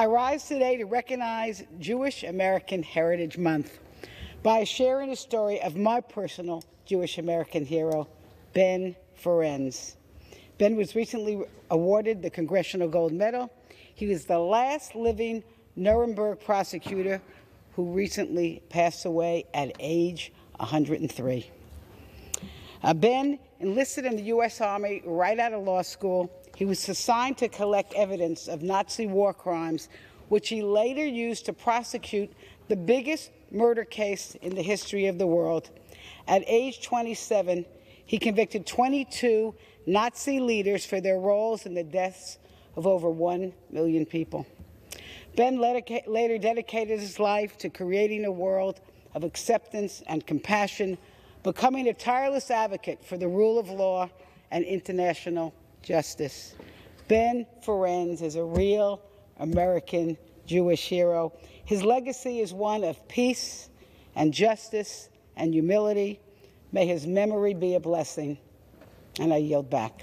I rise today to recognize Jewish American Heritage Month by sharing a story of my personal Jewish American hero, Ben Ferencz. Ben was recently awarded the Congressional Gold Medal. He was the last living Nuremberg prosecutor who recently passed away at age 103. Uh, ben enlisted in the U.S. Army right out of law school. He was assigned to collect evidence of Nazi war crimes, which he later used to prosecute the biggest murder case in the history of the world. At age 27, he convicted 22 Nazi leaders for their roles in the deaths of over 1 million people. Ben later dedicated his life to creating a world of acceptance and compassion, becoming a tireless advocate for the rule of law and international justice. Ben Ferencz is a real American Jewish hero. His legacy is one of peace and justice and humility. May his memory be a blessing. And I yield back.